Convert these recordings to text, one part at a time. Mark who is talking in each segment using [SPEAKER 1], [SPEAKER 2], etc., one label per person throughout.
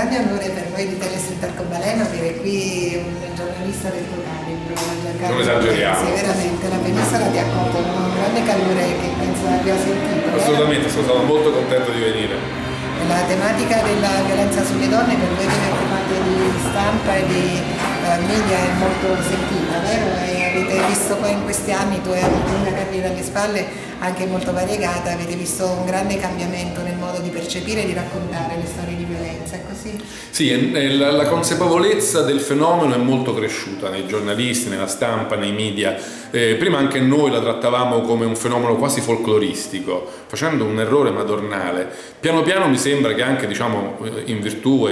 [SPEAKER 1] grande onore per noi di Telesent Arcobaleno avere qui un giornalista del tuo calibro.
[SPEAKER 2] Non esageriamo.
[SPEAKER 1] Sì, veramente, la penisola ti ha accolto con un grande calore che penso abbia sentito.
[SPEAKER 2] Assolutamente, sono stato molto contento di venire.
[SPEAKER 1] La tematica della violenza sulle donne per voi che vi occupate di stampa e di uh, media è molto sentita, visto poi in questi anni, tu hai avuto una carriera alle spalle anche molto variegata, avete visto un grande cambiamento nel modo di percepire e di raccontare le storie di violenza, è così?
[SPEAKER 2] Sì, la, consapevolezza del fenomeno è molto cresciuta nei giornalisti, nella stampa, nei media. Eh, prima anche noi la trattavamo come un fenomeno quasi folcloristico, facendo un errore madornale. Piano piano mi sembra che anche diciamo, in virtù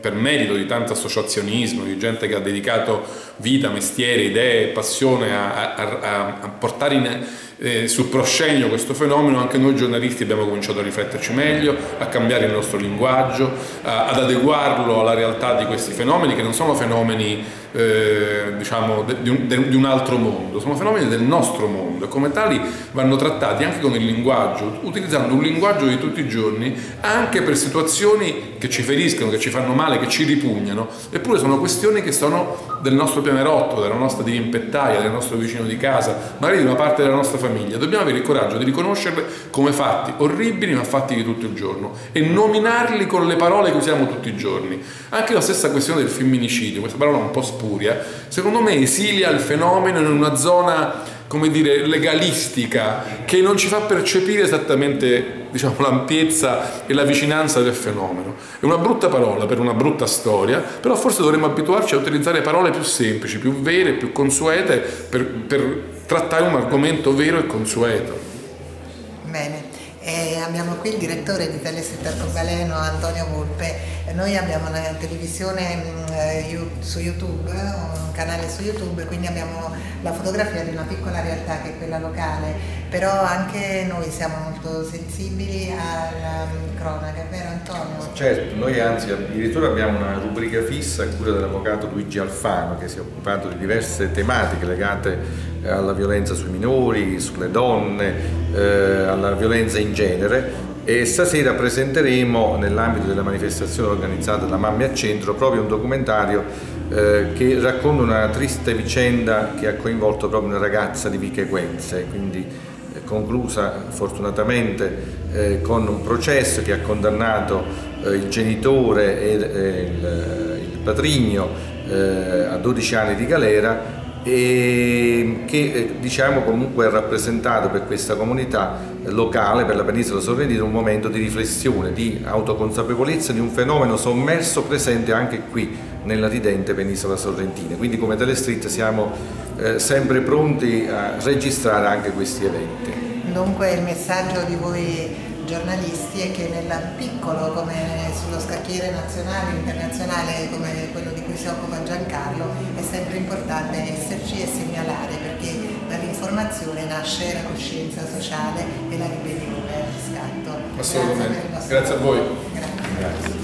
[SPEAKER 2] per merito di tanto associazionismo, di gente che ha dedicato vita, mestiere, idee, passione a, a, a portare in, eh, sul proscenio questo fenomeno, anche noi giornalisti abbiamo cominciato a rifletterci meglio, a cambiare il nostro linguaggio, a, ad adeguarlo alla realtà di questi fenomeni che non sono fenomeni eh, diciamo, di, un, di, un, altro mondo, sono fenomeni del nostro mondo e come tali vanno trattati anche con il linguaggio, utilizzando un linguaggio di tutti i giorni anche per situazioni che ci feriscono, che ci fanno male, che ci ripugnano, eppure sono questioni che sono del nostro pianerotto, della nostra dirimpettaia, del nostro vicino di casa, magari di una parte della nostra famiglia. Dobbiamo avere il coraggio di riconoscerle come fatti orribili ma fatti di tutto il giorno e nominarli con le parole che usiamo tutti i giorni. Anche la stessa questione del femminicidio, questa parola un po' spuria, secondo me esilia il fenomeno in una zona come dire, legalistica che non ci fa percepire esattamente diciamo, l'ampiezza e la vicinanza del fenomeno. È una brutta parola per una brutta storia, però forse dovremmo abituarci a utilizzare parole più semplici, più vere, più consuete per, per trattare un argomento vero e consueto.
[SPEAKER 1] Abbiamo qui il direttore di Teleset Arcobaleno, Antonio Volpe. Noi abbiamo una televisione mm, eh, su YouTube, un canale su YouTube, quindi abbiamo la fotografia di una piccola realtà che è quella locale, però anche noi siamo molto sensibili alla mm, cronaca, vero Antonio?
[SPEAKER 3] Certo, noi anzi addirittura abbiamo una rubrica fissa a cura dell'avvocato Luigi Alfano che si è occupato di diverse tematiche legate alla violenza sui minori, sulle donne, eh, alla violenza in genere e stasera presenteremo nell'ambito della manifestazione organizzata da Mamme a Centro proprio un documentario eh, che racconta una triste vicenda che ha coinvolto proprio una ragazza di Vichequenze, quindi eh, conclusa fortunatamente eh, con un processo che ha condannato eh, il genitore e, e il, il patrigno eh, a 12 anni di galera e che eh, diciamo comunque è rappresentato per questa comunità locale, per la penisola sorrentina, un momento di riflessione, di autoconsapevolezza di un fenomeno sommerso presente anche qui nella ridente penisola sorrentina. Quindi come Telestreet siamo eh, sempre pronti a registrare anche questi eventi.
[SPEAKER 1] Dunque il messaggio di voi giornalisti è che nel piccolo come sullo scacchiere nazionale e internazionale come quello di cui si occupa Giancarlo è sempre importante esserci e segnalare perché dall'informazione nasce la coscienza sociale e la ribellione al riscatto.
[SPEAKER 2] Assolutamente. Grazie, Grazie a voi.
[SPEAKER 1] Grazie. Grazie.